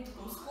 dentro dos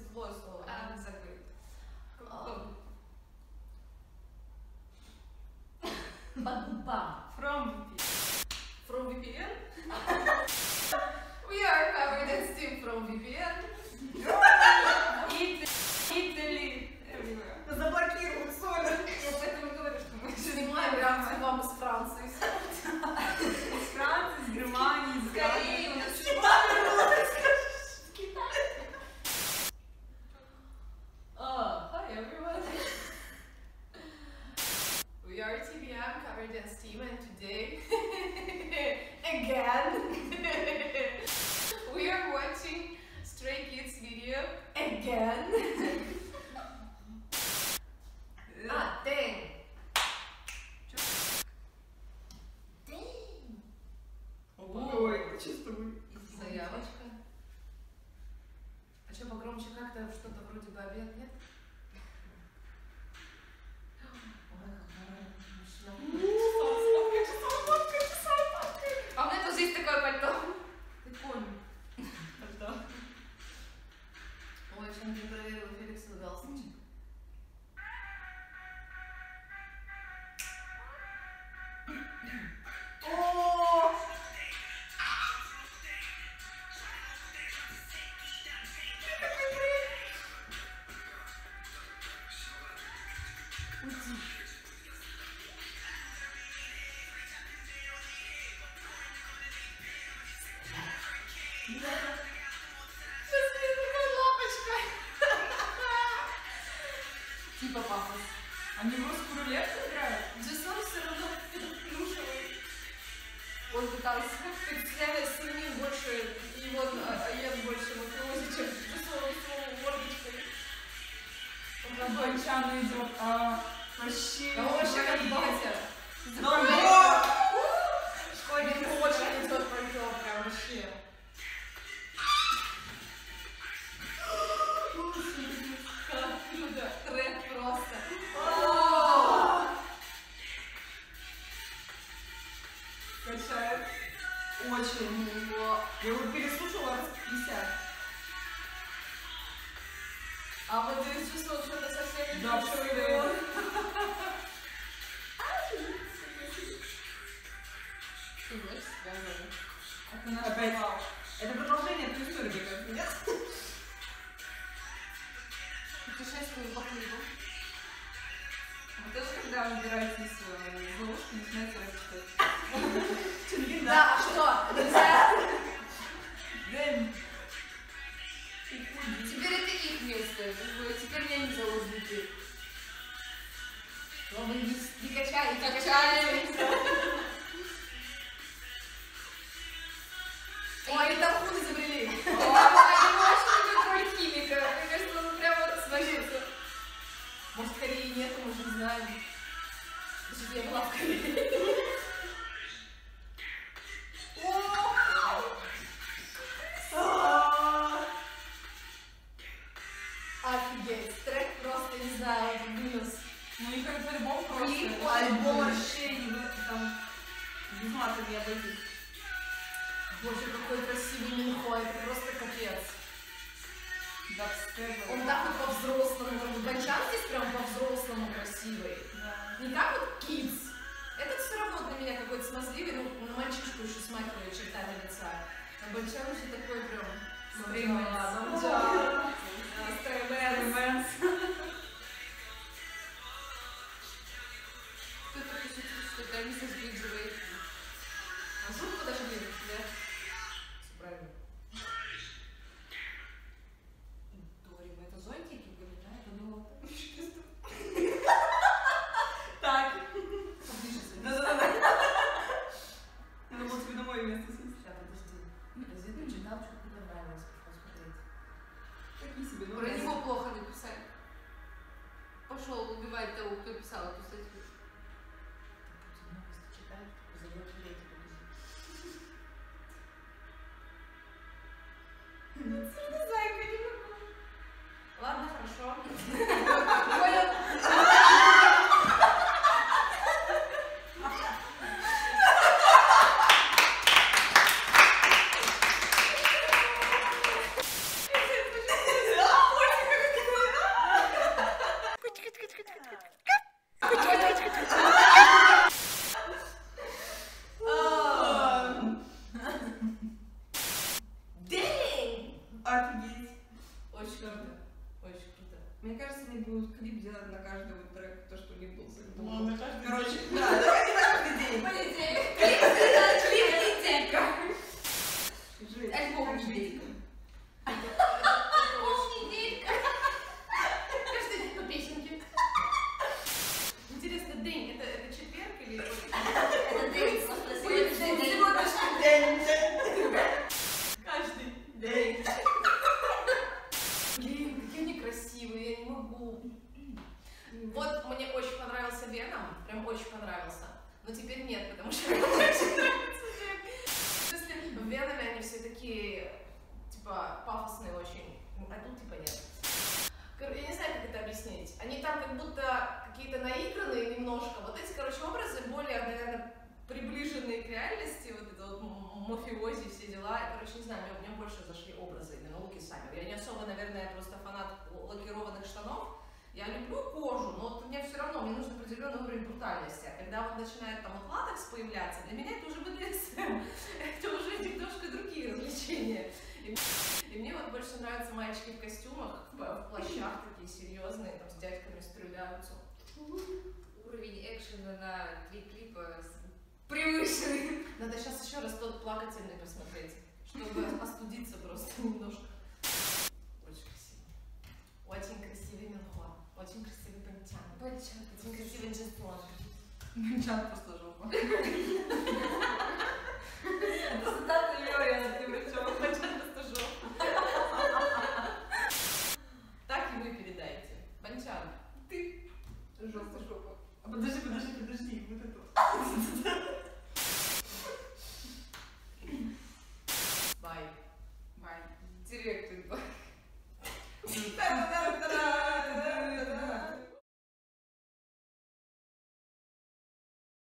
it was or I disagreed. Um, but, but We are TBM, covered in steam, and today, again, we are watching Stray Kids video again. Типа пафос. Они в русскую рулетку играют? Джесон все равно плюшевый. Он пытался представить сыне больше, его аен а, больше в акрозе, чем Джесон с мордочкой. Он такой чаный идет. А, вообще. Да он вообще как батя. Но он собираетесь в Золушку, начинаете рассказать. Да, а что? Теперь это их место. Теперь я не заложники. Но вы не качаете. Качаете. выйдет. Боже, какой красивый минхо, это просто капец. Дабстеп. Он так вот по-взрослому, как Гончар здесь прям по-взрослому красивый. Да. Не так вот кидс. Этот все равно для меня какой-то смазливый, ну, на мальчишку еще смахивает чертами лица. А Гончар уже такой прям... Смотри, пошел убивать того, кто писал эту статью. В лете, Зайка, не могу. Ладно, хорошо. Понял. Дэнь! Офигеть. Очень круто. Очень круто. Мне кажется, они будут клип делать на каждый вот трек, то, что у них был с альбомом. Ну, на каждый Короче, день. да, давайте на каждый день. Понедельник. Клип, клип неделька. Жесть. Альбом Как неделька. жесть. Полнеделька. Каждый день по песенке. Интересно, день это, это четверг или... Это день, просто сегодняшний день. Сегодняшний день. Каждый. День. Блин, какие они красивые, я не могу. Вот мне очень понравился Веном, прям очень понравился. Но теперь нет, потому что мне очень нравится Веном. В Веноме они все такие, типа, пафосные очень, а тут типа нет. Я не знаю, как это объяснить. Они там как будто какие-то наигранные немножко. Вот эти, короче, образы более, наверное, приближенные к реальности. Вот это вот мафиози, все дела. Короче, не знаю, мне, мне больше зашли образы именно Луки Саммер. Я не особо, наверное, просто фанат лакированных штанов. Я люблю кожу, но вот мне все равно, мне нужен определенный уровень брутальности. А когда вот начинает там вот латекс появляться, для меня это уже БДСМ. Это уже немножко другие развлечения. И, и мне вот больше нравятся мальчики в костюмах, в, в плащах такие серьезные, там с дядьками стреляются. Уровень экшена на три клипа с- превышенный. Надо сейчас еще раз тот плакательный посмотреть, чтобы остудиться просто немножко. Очень красиво. Очень красивый Минхуа. Очень красивый Пантян. Очень красивый Джестон. Чан просто жопа. Это цитата Юрия, ты причем. Пантян просто жопа. Так и вы передайте. Пантян, ты жопа. жопа. А Подожди, подожди, подожди. Вот это.